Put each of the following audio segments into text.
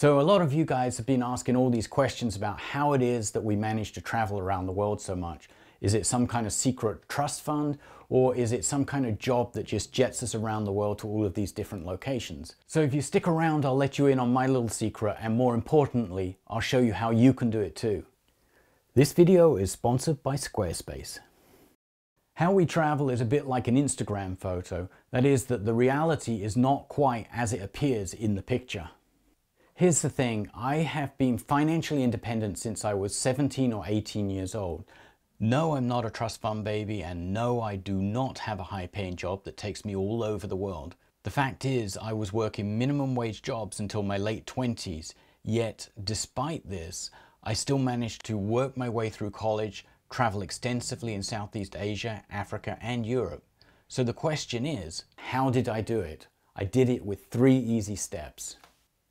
So a lot of you guys have been asking all these questions about how it is that we manage to travel around the world so much. Is it some kind of secret trust fund or is it some kind of job that just jets us around the world to all of these different locations? So if you stick around, I'll let you in on my little secret and more importantly, I'll show you how you can do it too. This video is sponsored by Squarespace. How we travel is a bit like an Instagram photo. That is that the reality is not quite as it appears in the picture. Here's the thing, I have been financially independent since I was 17 or 18 years old. No, I'm not a trust fund baby, and no, I do not have a high paying job that takes me all over the world. The fact is, I was working minimum wage jobs until my late 20s, yet despite this, I still managed to work my way through college, travel extensively in Southeast Asia, Africa, and Europe. So the question is, how did I do it? I did it with three easy steps.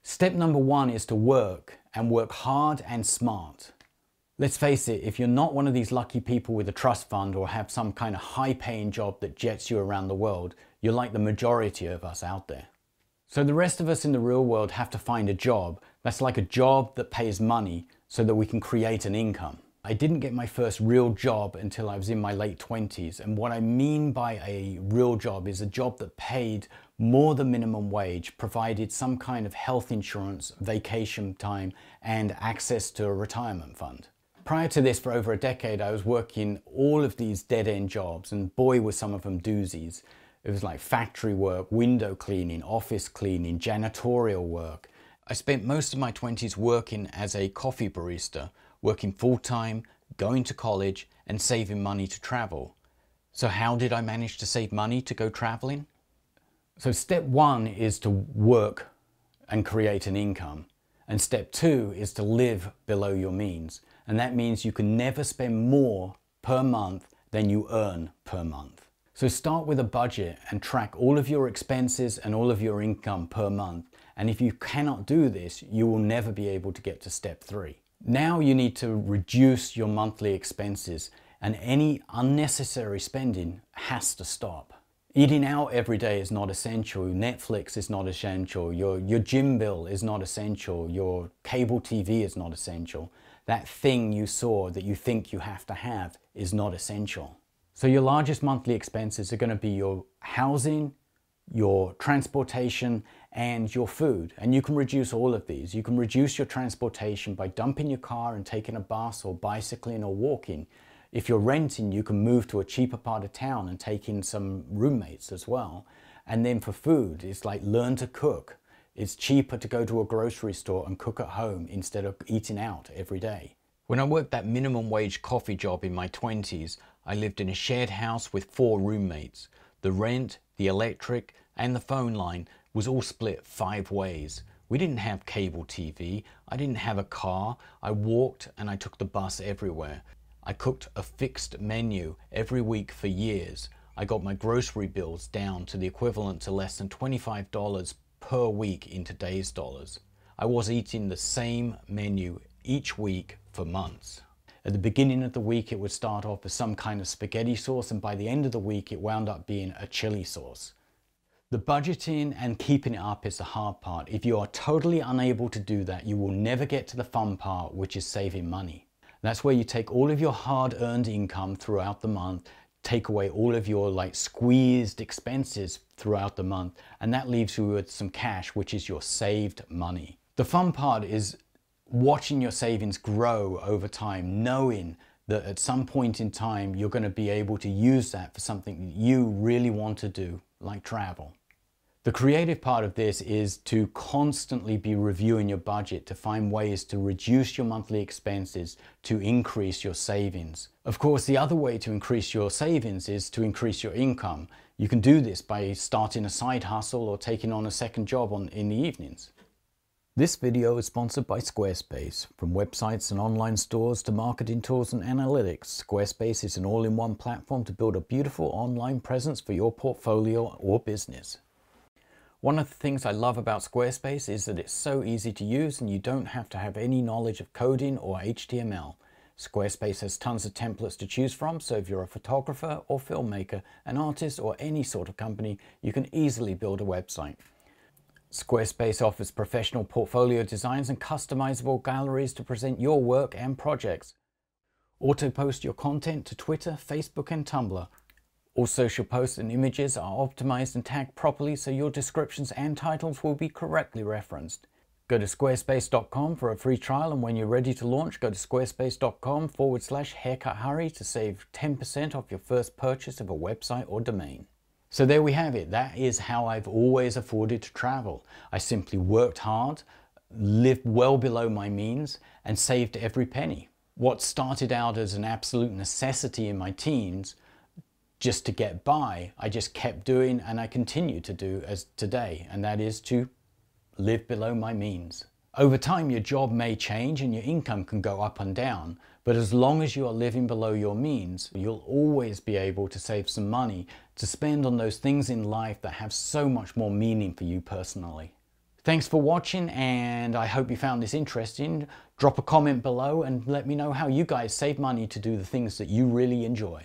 Step number one is to work and work hard and smart. Let's face it, if you're not one of these lucky people with a trust fund or have some kind of high paying job that jets you around the world, you're like the majority of us out there. So the rest of us in the real world have to find a job that's like a job that pays money so that we can create an income. I didn't get my first real job until I was in my late 20s. And what I mean by a real job is a job that paid more than minimum wage, provided some kind of health insurance, vacation time, and access to a retirement fund. Prior to this, for over a decade, I was working all of these dead end jobs, and boy, were some of them doozies. It was like factory work, window cleaning, office cleaning, janitorial work. I spent most of my 20s working as a coffee barista, working full time, going to college, and saving money to travel. So, how did I manage to save money to go traveling? So, step one is to work and create an income. And step two is to live below your means. And that means you can never spend more per month than you earn per month. So start with a budget and track all of your expenses and all of your income per month. And if you cannot do this, you will never be able to get to step three. Now you need to reduce your monthly expenses and any unnecessary spending has to stop. Eating out every day is not essential. Netflix is not essential. Your, your gym bill is not essential. Your cable TV is not essential. That thing you saw that you think you have to have is not essential. So your largest monthly expenses are going to be your housing, your transportation, and your food. And you can reduce all of these. You can reduce your transportation by dumping your car and taking a bus or bicycling or walking. If you're renting, you can move to a cheaper part of town and take in some roommates as well. And then for food, it's like learn to cook. It's cheaper to go to a grocery store and cook at home instead of eating out every day. When I worked that minimum wage coffee job in my 20s, I lived in a shared house with four roommates. The rent, the electric, and the phone line was all split five ways. We didn't have cable TV, I didn't have a car, I walked and I took the bus everywhere. I cooked a fixed menu every week for years. I got my grocery bills down to the equivalent to less than $25 per week in today's dollars. I was eating the same menu each week for months. At the beginning of the week, it would start off as some kind of spaghetti sauce, and by the end of the week, it wound up being a chili sauce. The budgeting and keeping it up is the hard part. If you are totally unable to do that, you will never get to the fun part, which is saving money. That's where you take all of your hard earned income throughout the month, take away all of your like squeezed expenses throughout the month, and that leaves you with some cash, which is your saved money. The fun part is watching your savings grow over time, knowing that at some point in time you're going to be able to use that for something you really want to do, like travel. The creative part of this is to constantly be reviewing your budget to find ways to reduce your monthly expenses to increase your savings. Of course, the other way to increase your savings is to increase your income. You can do this by starting a side hustle or taking on a second job on, in the evenings. This video is sponsored by Squarespace. From websites and online stores to marketing tools and analytics, Squarespace is an all-in-one platform to build a beautiful online presence for your portfolio or business. One of the things I love about Squarespace is that it's so easy to use and you don't have to have any knowledge of coding or HTML. Squarespace has tons of templates to choose from, so if you're a photographer or filmmaker, an artist or any sort of company, you can easily build a website. Squarespace offers professional portfolio designs and customizable galleries to present your work and projects. Auto-post your content to Twitter, Facebook and Tumblr. All social posts and images are optimized and tagged properly so your descriptions and titles will be correctly referenced. Go to squarespace.com for a free trial and when you're ready to launch, go to squarespace.com forward slash haircut harry to save 10% off your first purchase of a website or domain. So there we have it. That is how I've always afforded to travel. I simply worked hard, lived well below my means and saved every penny. What started out as an absolute necessity in my teens just to get by, I just kept doing and I continue to do as today, and that is to live below my means. Over time, your job may change and your income can go up and down, but as long as you are living below your means, you'll always be able to save some money to spend on those things in life that have so much more meaning for you personally. Thanks for watching and I hope you found this interesting. Drop a comment below and let me know how you guys save money to do the things that you really enjoy.